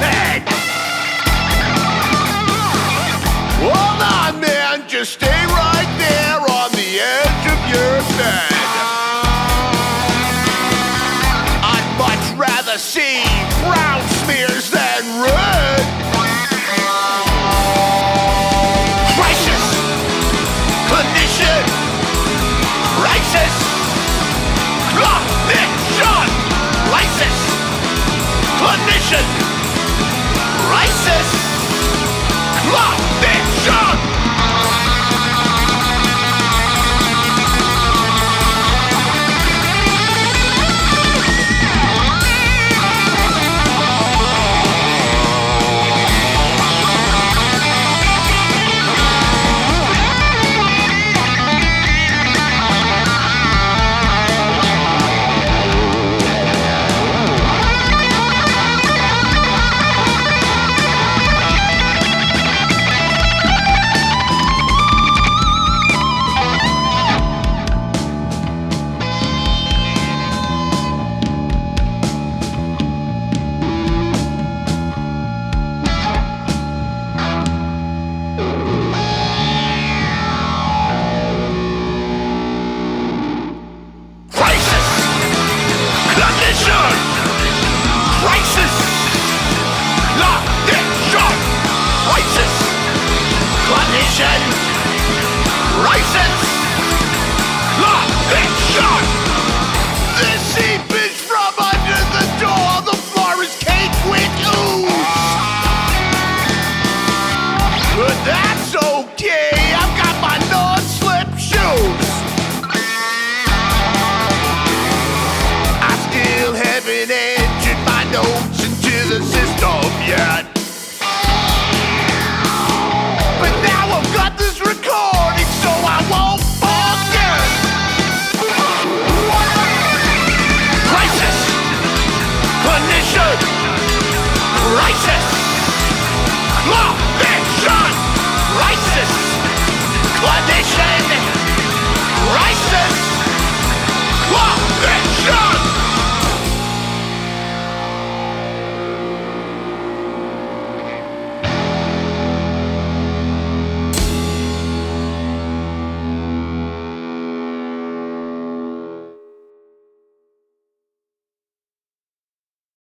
head. Hold on, man, just stay right there on the edge of your bed. I'd much rather see brown smears than red. Crisis, racist, clinician, racist, clinician. but that's okay. I've got my non-slip shoes. I still haven't entered my notes into the system yet. But now I've got this recording, so I won't forget. Crisis, crisis, law.